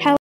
How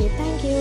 Okay, thank you.